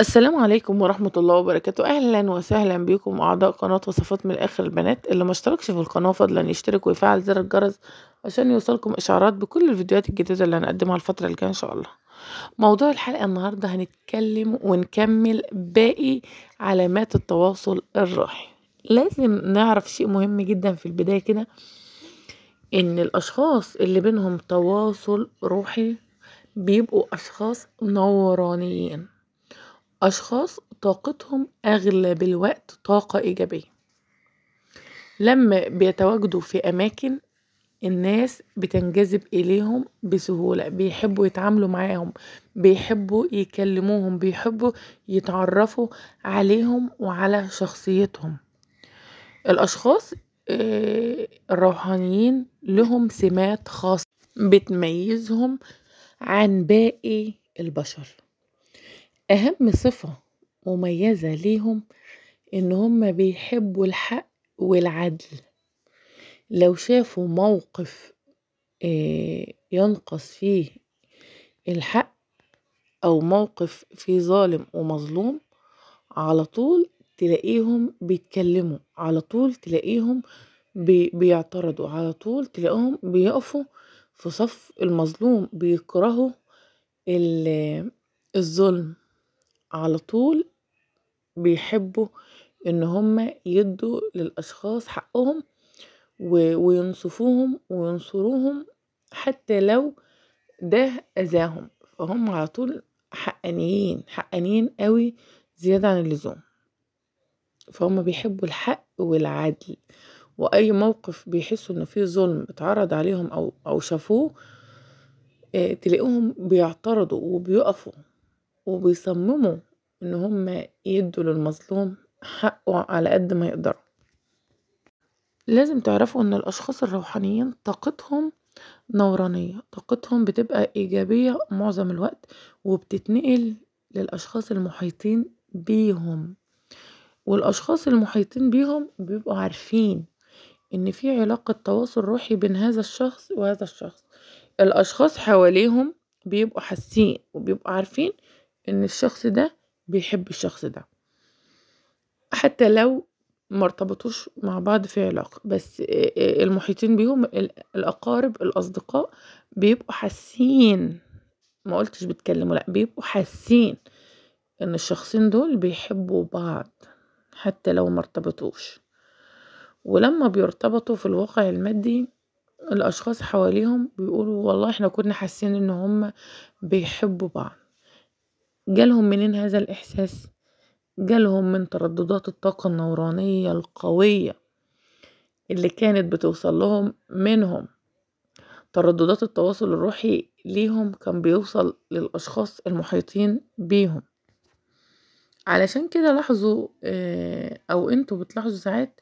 السلام عليكم ورحمة الله وبركاته. أهلا وسهلا بكم أعضاء قناة وصفات من الآخر البنات. اللي ما اشتركش في القناة فضلا يشترك ويفعل زر الجرس عشان يوصلكم إشعارات بكل الفيديوهات الجديدة اللي هنقدمها الفترة اللي جاية إن شاء الله. موضوع الحلقة النهاردة هنتكلم ونكمل باقي علامات التواصل الروحي لازم نعرف شيء مهم جدا في البداية كده إن الأشخاص اللي بينهم تواصل روحي بيبقوا أشخاص نورانيين. أشخاص طاقتهم أغلب الوقت طاقة إيجابية. لما بيتواجدوا في أماكن الناس بتنجذب إليهم بسهولة بيحبوا يتعاملوا معاهم بيحبوا يكلموهم بيحبوا يتعرفوا عليهم وعلى شخصيتهم. الأشخاص آه، الروحانيين لهم سمات خاصة بتميزهم عن باقي البشر. أهم صفة مميزة ليهم إن هم بيحبوا الحق والعدل. لو شافوا موقف آه، ينقص فيه الحق أو موقف فيه ظالم ومظلوم على طول تلاقيهم بيتكلموا على طول تلاقيهم بي بيعترضوا على طول تلاقيهم بيقفوا في صف المظلوم بيكرهوا الظلم. على طول بيحبوا إن هم يدوا للأشخاص حقهم وينصفوهم وينصروهم حتى لو ده أذاهم. فهم على طول حقانيين حقانيين قوي زيادة عن اللزوم. فهم بيحبوا الحق والعدل. وأي موقف بيحسوا ان فيه ظلم اتعرض عليهم أو أو شافوه آه تلاقوهم بيعترضوا وبيقفوا. وبيصمموا إن هم يدوا للمظلوم حقه على قد ما يقدروا. لازم تعرفوا إن الأشخاص الروحانيين طاقتهم نورانية طاقتهم بتبقى إيجابية معظم الوقت وبتتنقل للأشخاص المحيطين بيهم. والأشخاص المحيطين بيهم بيبقوا عارفين إن في علاقة تواصل روحي بين هذا الشخص وهذا الشخص. الأشخاص حواليهم بيبقوا حاسين وبيبقوا عارفين إن الشخص ده بيحب الشخص ده. حتى لو مرتبطوش مع بعض في علاقة بس المحيطين بيهم الأقارب الأصدقاء بيبقوا حاسين. ما قلتش بيتكلموا لأ بيبقوا حاسين إن الشخصين دول بيحبوا بعض حتى لو مرتبطوش ولما بيرتبطوا في الواقع المادي الأشخاص حواليهم بيقولوا والله إحنا كنا حاسين إن هما بيحبوا بعض. جالهم منين هذا الإحساس؟ جالهم من ترددات الطاقة النورانية القوية اللي كانت بتوصل لهم منهم. ترددات التواصل الروحي ليهم كان بيوصل للأشخاص المحيطين بيهم. علشان كده لاحظوا أو أنتوا بتلاحظوا ساعات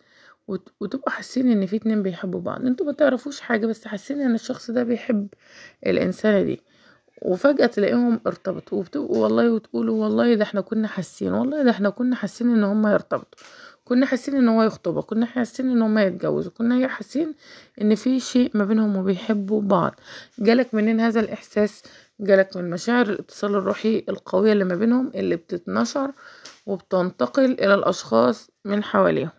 وتبقوا حاسين إن في اتنين بيحبوا بعض. أنتوا ما تعرفوش حاجة بس حاسين إن الشخص ده بيحب الإنسانة دي. وفجأة تلاقيهم ارتبطوا وبتبقوا والله وتقولوا والله ده إحنا كنا حاسين والله ده إحنا كنا حاسين إن هما يرتبطوا كنا حاسين إن هو يخطبها كنا حاسين إن هما يتجوزوا كنا حاسين إن في شيء ما بينهم وبيحبوا بعض. جالك منين هذا الإحساس؟ جالك من مشاعر الاتصال الروحي القوية اللي ما بينهم اللي بتتنشر وبتنتقل إلى الأشخاص من حواليهم.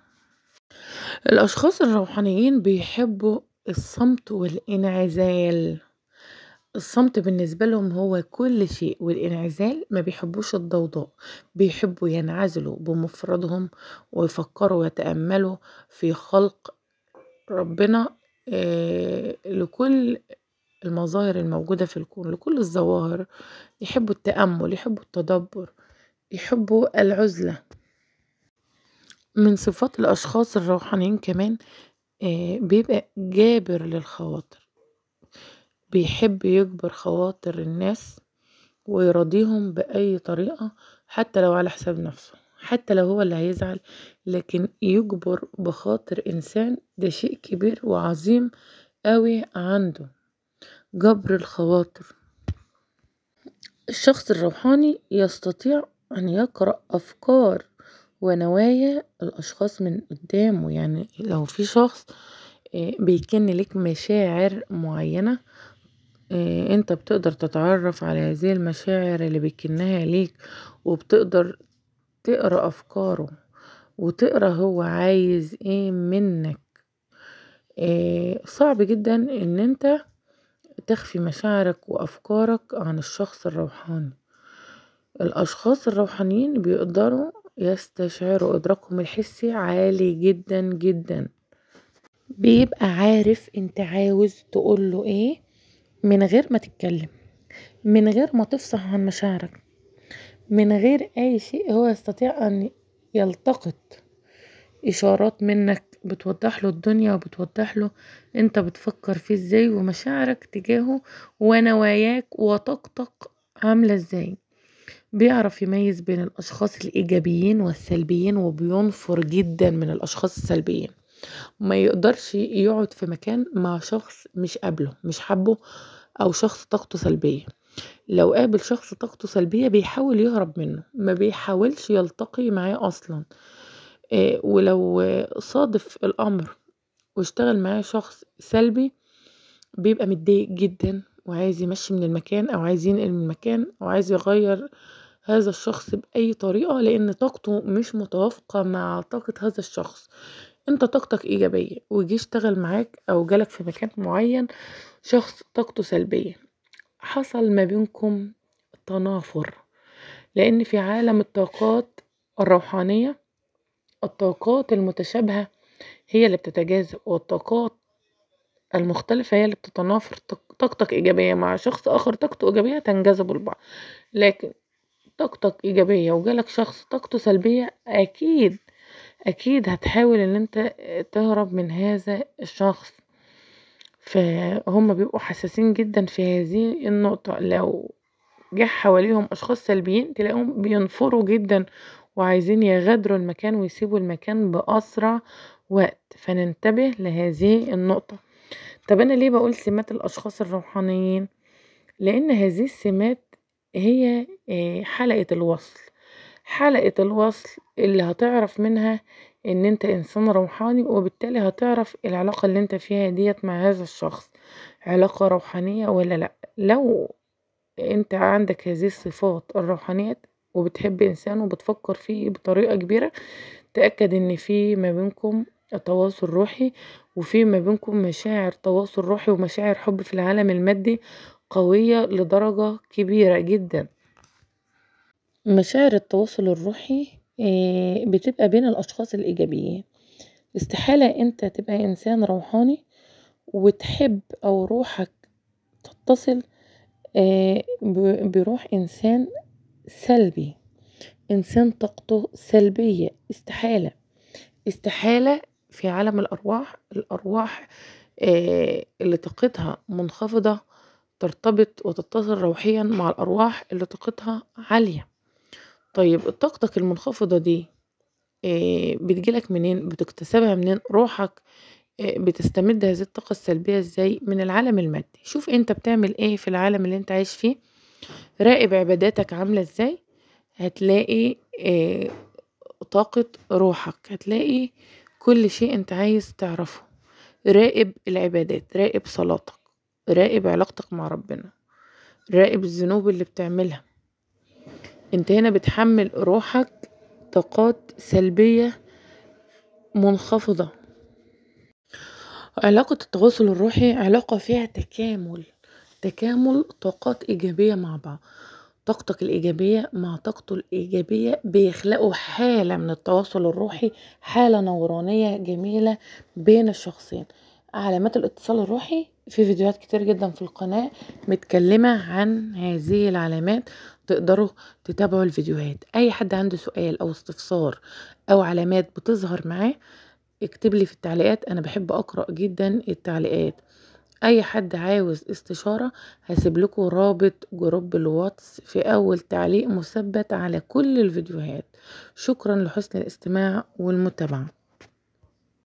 الأشخاص الروحانيين بيحبوا الصمت والإنعزال. الصمت بالنسبة لهم هو كل شيء والإنعزال ما بيحبوش الضوضاء بيحبوا ينعزلوا بمفردهم ويفكروا ويتأملوا في خلق ربنا آه لكل المظاهر الموجودة في الكون لكل الظواهر. يحبوا التأمل يحبوا التدبر يحبوا العزلة. من صفات الأشخاص الروحانيين كمان آه بيبقى جابر للخواطر. بيحب يجبر خواطر الناس ويرضيهم بأي طريقة حتى لو على حساب نفسه حتى لو هو اللي هيزعل. لكن يجبر بخاطر إنسان ده شيء كبير وعظيم قوي عنده. جبر الخواطر. الشخص الروحاني يستطيع أن يقرأ أفكار ونوايا الأشخاص من قدامه. يعني لو في شخص بيكن لك مشاعر معينة آه، انت بتقدر تتعرف على هذه المشاعر اللي بيكنها ليك وبتقدر تقرأ أفكاره وتقرأ هو عايز إيه منك. آه، صعب جدا إن انت تخفي مشاعرك وأفكارك عن الشخص الروحاني. الأشخاص الروحانيين بيقدروا يستشعروا إدراكهم الحسي عالي جدا جدا. بيبقى عارف انت عاوز تقوله إيه من غير ما تتكلم من غير ما تفصح عن مشاعرك من غير أي شيء هو يستطيع أن يلتقط إشارات منك بتوضح له الدنيا وبتوضح له أنت بتفكر فيه إزاي ومشاعرك تجاهه ونواياك وطاقتك عاملة إزاي. بيعرف يميز بين الأشخاص الإيجابيين والسلبيين وبينفر جدا من الأشخاص السلبيين. ما يقدرش يقعد في مكان مع شخص مش قابله مش حبه أو شخص طاقته سلبية. لو قابل شخص طاقته سلبية بيحاول يهرب منه ما بيحاولش يلتقي معاه أصلا. إيه ولو صادف الأمر واشتغل معاه شخص سلبي بيبقى متضايق جدا وعايز يمشي من المكان أو عايز ينقل من المكان أو عايز يغير هذا الشخص بأي طريقة لأن طاقته مش متوافقة مع طاقة هذا الشخص. انت طاقتك ايجابية وجي اشتغل معاك أو جالك في مكان معين شخص طاقته سلبية. حصل ما بينكم تنافر لأن في عالم الطاقات الروحانية الطاقات المتشابهة هي اللي بتتجاذب والطاقات المختلفة هي اللي بتتنافر. طاقتك إيجابية مع شخص آخر طاقته إيجابية تنجذبوا لبعض. لكن طاقتك إيجابية وجالك شخص طاقته سلبية أكيد أكيد هتحاول إن أنت تهرب من هذا الشخص. فهم بيبقوا حساسين جدا في هذه النقطة. لو جه حواليهم أشخاص سلبيين تلاقيهم بينفروا جدا وعايزين يغادروا المكان ويسيبوا المكان بأسرع وقت. فننتبه لهذه النقطة. طب أنا ليه بقول سمات الأشخاص الروحانيين؟ لأن هذه السمات هي حلقة الوصل. حلقة الوصل اللي هتعرف منها إن أنت إنسان روحاني وبالتالي هتعرف العلاقة اللي أنت فيها ديت مع هذا الشخص علاقة روحانية ولا لأ. لو أنت عندك هذه الصفات الروحانيات وبتحب إنسان وبتفكر فيه بطريقة كبيرة تأكد إن في ما بينكم تواصل روحي وفي ما بينكم مشاعر تواصل روحي ومشاعر حب في العالم المادي قوية لدرجة كبيرة جدا. مشاعر التواصل الروحي بتبقى بين الأشخاص الإيجابيين. استحالة أنت تبقى إنسان روحاني وتحب أو روحك تتصل بروح إنسان سلبي إنسان طاقته سلبية. استحالة. استحالة في عالم الأرواح الأرواح اللي طاقتها منخفضة ترتبط وتتصل روحيا مع الأرواح اللي طاقتها عالية. طيب طاقتك المنخفضة دي بتجيلك منين؟ بتكتسبها منين؟ روحك بتستمد هذه الطاقة السلبية إزاي؟ من العالم المادي. شوف أنت بتعمل إيه في العالم اللي أنت عايش فيه. راقب عباداتك عاملة إزاي؟ هتلاقي طاقة روحك. هتلاقي كل شيء أنت عايز تعرفه. راقب العبادات راقب صلاتك راقب علاقتك مع ربنا راقب الذنوب اللي بتعملها. انت هنا بتحمل روحك طاقات سلبية منخفضة. علاقة التواصل الروحي علاقة فيها تكامل تكامل طاقات إيجابية مع بعض. طاقتك الإيجابية مع طاقته الإيجابية بيخلقوا حالة من التواصل الروحي حالة نورانية جميلة بين الشخصين. علامات الاتصال الروحي. في فيديوهات كتير جدا في القناة متكلمة عن هذه العلامات تقدروا تتابعوا الفيديوهات. أي حد عنده سؤال أو استفسار أو علامات بتظهر معاه اكتب لي في التعليقات. أنا بحب أقرأ جدا التعليقات. أي حد عاوز استشارة هسيب لكم رابط group الواتس في أول تعليق مثبت على كل الفيديوهات. شكرا لحسن الاستماع والمتابعة.